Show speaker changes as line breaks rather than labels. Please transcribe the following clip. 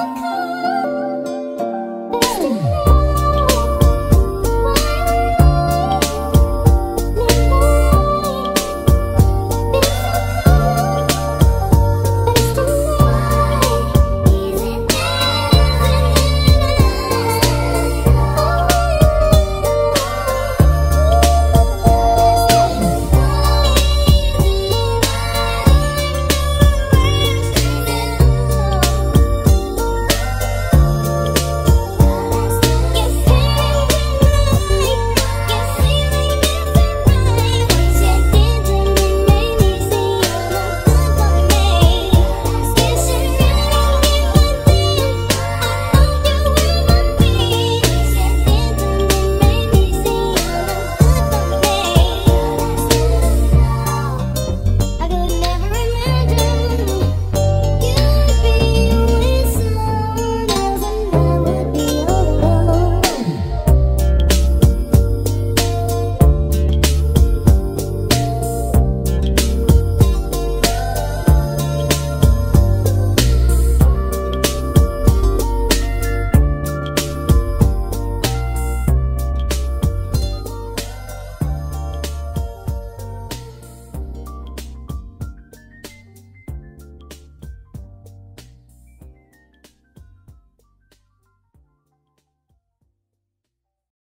Oh,